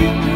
you.